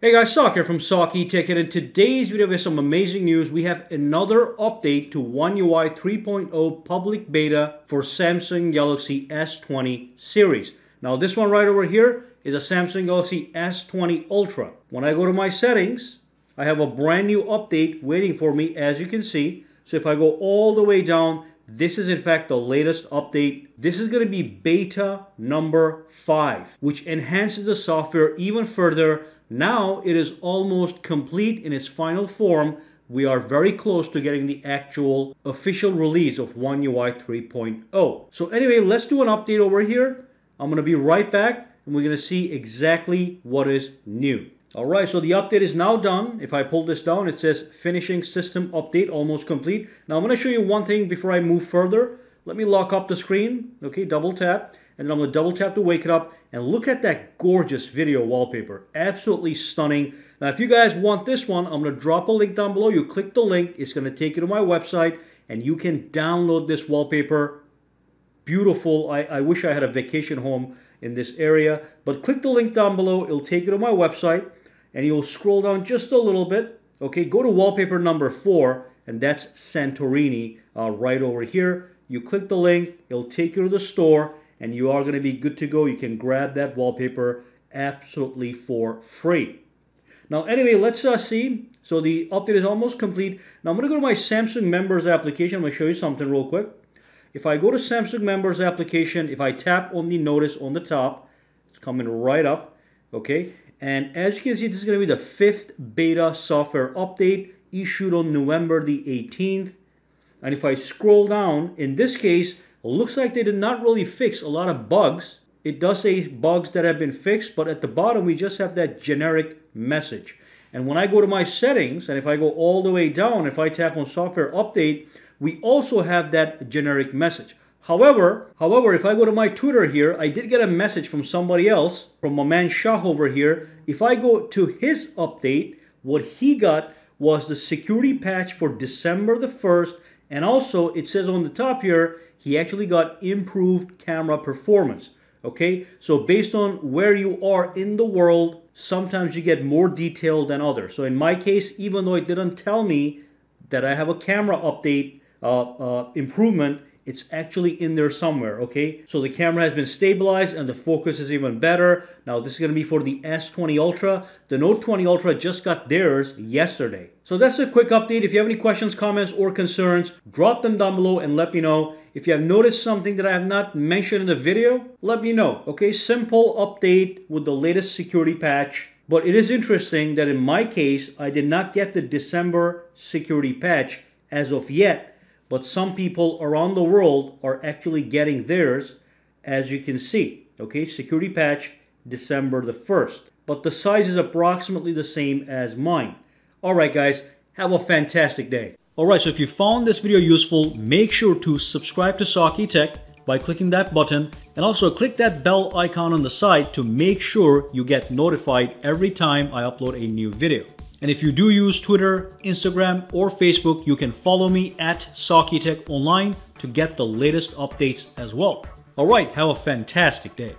Hey guys, Sock here from Saki Tech and in today's video we have some amazing news. We have another update to One UI 3.0 public beta for Samsung Galaxy S20 series. Now this one right over here is a Samsung Galaxy S20 Ultra. When I go to my settings, I have a brand new update waiting for me as you can see. So if I go all the way down, this is in fact the latest update. This is going to be beta number 5, which enhances the software even further now it is almost complete in its final form. We are very close to getting the actual official release of One UI 3.0. So anyway, let's do an update over here. I'm going to be right back and we're going to see exactly what is new. All right, so the update is now done. If I pull this down, it says finishing system update almost complete. Now I'm going to show you one thing before I move further. Let me lock up the screen. Okay, double tap and then I'm going to double tap to wake it up and look at that gorgeous video wallpaper. Absolutely stunning. Now, if you guys want this one, I'm going to drop a link down below. You click the link. It's going to take you to my website and you can download this wallpaper. Beautiful. I, I wish I had a vacation home in this area. But click the link down below. It'll take you to my website and you'll scroll down just a little bit. Okay, go to wallpaper number four and that's Santorini uh, right over here. You click the link. It'll take you to the store and you are going to be good to go. You can grab that wallpaper absolutely for free. Now, anyway, let's uh, see. So the update is almost complete. Now, I'm going to go to my Samsung Members application. I'm going to show you something real quick. If I go to Samsung Members application, if I tap on the notice on the top, it's coming right up, okay? And as you can see, this is going to be the fifth beta software update issued on November the 18th. And if I scroll down, in this case, looks like they did not really fix a lot of bugs. It does say bugs that have been fixed, but at the bottom we just have that generic message. And when I go to my settings, and if I go all the way down, if I tap on software update, we also have that generic message. However, however, if I go to my Twitter here, I did get a message from somebody else, from my man Shah over here. If I go to his update, what he got was the security patch for December the 1st and also, it says on the top here, he actually got improved camera performance. Okay, so based on where you are in the world, sometimes you get more detail than others. So in my case, even though it didn't tell me that I have a camera update uh, uh, improvement, it's actually in there somewhere, okay? So the camera has been stabilized and the focus is even better. Now this is gonna be for the S20 Ultra. The Note 20 Ultra just got theirs yesterday. So that's a quick update. If you have any questions, comments, or concerns, drop them down below and let me know. If you have noticed something that I have not mentioned in the video, let me know, okay? Simple update with the latest security patch. But it is interesting that in my case, I did not get the December security patch as of yet but some people around the world are actually getting theirs as you can see. Okay, security patch December the 1st. But the size is approximately the same as mine. Alright guys, have a fantastic day. Alright, so if you found this video useful, make sure to subscribe to Saki Tech by clicking that button and also click that bell icon on the side to make sure you get notified every time I upload a new video. And if you do use Twitter, Instagram, or Facebook, you can follow me at SakiTech Online to get the latest updates as well. Alright, have a fantastic day.